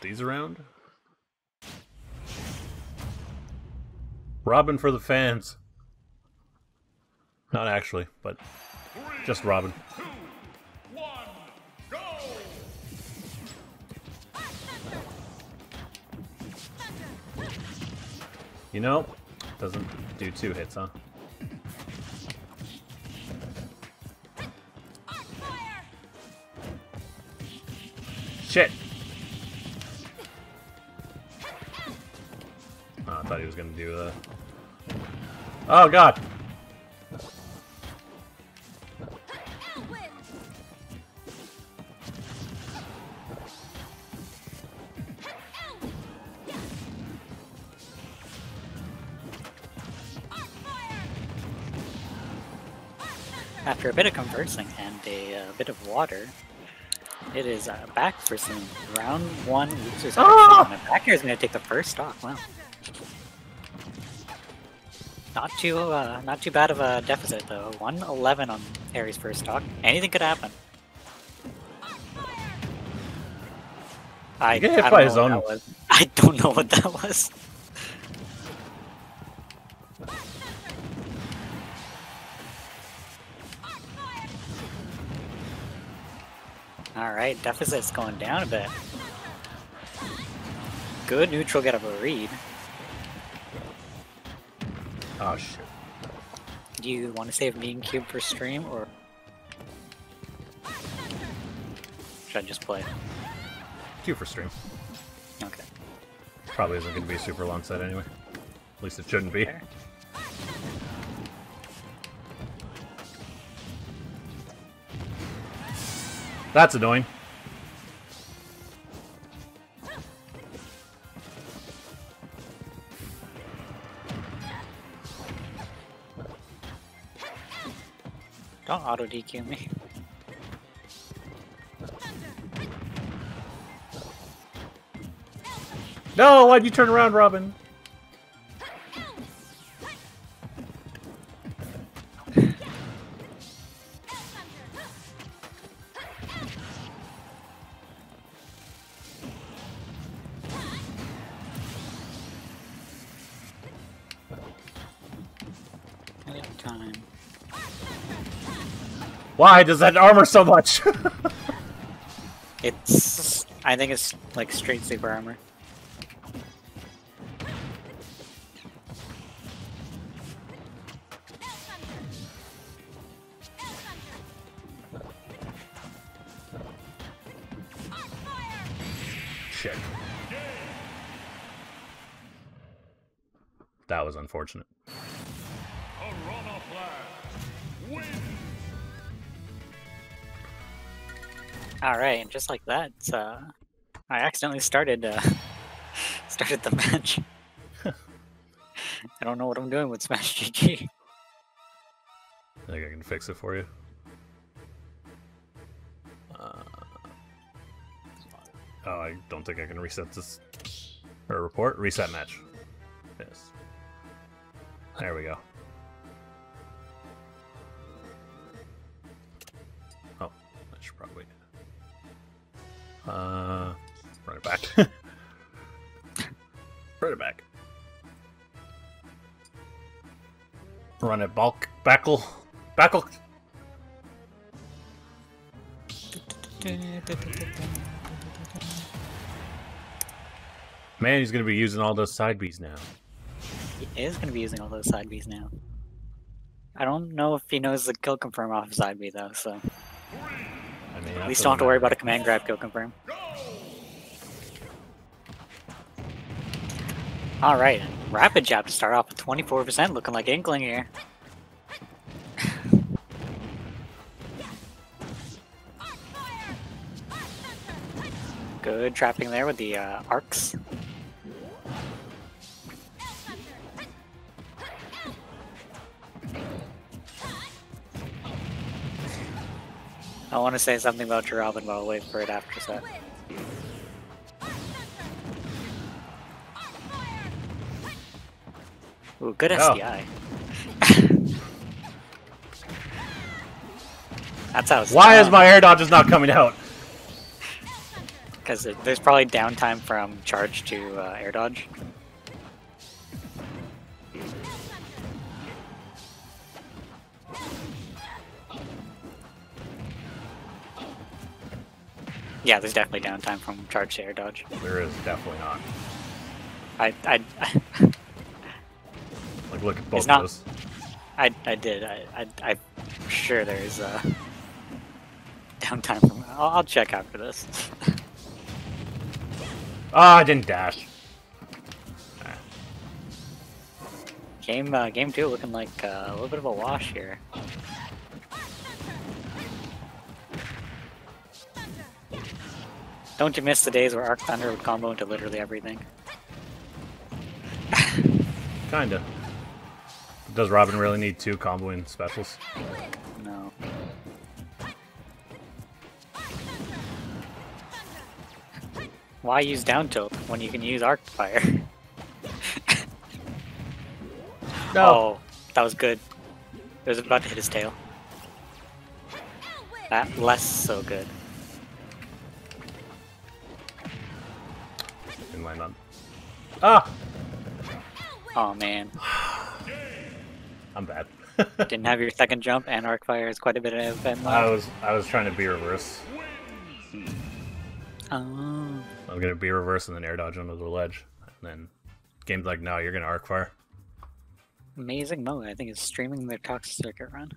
these around. Robin for the fans. Not actually, but just Robin. You know, doesn't do two hits, huh? Shit! Thought he was gonna do that. Oh god! After a bit of conversing and a uh, bit of water, it is uh, back for some round one losers. Ah! action. And Back here is going to take the first stock. Wow. Not too, uh, not too bad of a deficit though. 111 on Harry's first stock. Anything could happen. I, He get hit I don't by know his what own- that was. I don't know what that was. Alright, deficit's going down a bit. Good neutral get up a read. Oh shit. Do you want to save mean cube for stream or should I just play? Cube for stream. Okay. Probably isn't gonna be a super long set anyway. At least it shouldn't be. Fair. That's annoying. Don't auto DQ me. No, why'd you turn around, Robin? Time. Why does that armor so much? It's I think it's like straight super armor. Shit. That was unfortunate. Alright, and just like that, uh, I accidentally started uh, started the match. I don't know what I'm doing with Smash GG. I think I can fix it for you. Uh, oh, I don't think I can reset this. Or report? Reset match. Yes. There we go. Oh, I should probably. Uh, run it back. run it back. Run it bulk. Backle. Backle. Man, he's gonna be using all those side Bs now. He is going to be using all those side Bs now. I don't know if he knows the kill confirm off of side B though, so I mean, at least don't have to worry about a command grab kill confirm. Alright, rapid jab to start off with 24%, looking like Inkling here. Good trapping there with the uh, arcs. I want to say something about Jarabin, but I'll wait for it after set. Ooh, good Oh. SDI. That's how it's Why is my air dodge is not coming out? Because there's probably downtime from charge to uh, air dodge. Yeah, there's definitely downtime from charge to air dodge. There is definitely not. I I Like, look at both It's of not- those. I, I did. I, I I'm sure there's uh, downtime from. I'll, I'll check after this. Ah, I didn't dash. game uh, game two looking like uh, a little bit of a wash here. Don't you miss the days where Arc Thunder would combo into literally everything? Kinda. Does Robin really need two comboing specials? No. Why use down tilt when you can use arc fire? Oh, that was good. It was about to hit his tail. That less so good. Didn't land on. Ah! Oh man, I'm bad. didn't have your second jump and arc fire is quite a bit of event I was I was trying to be reverse. Oh, I'm gonna be reverse and then air dodge under the ledge. And then games like now you're gonna arc fire. amazing mode. I think it's streaming the Toxic Circuit run.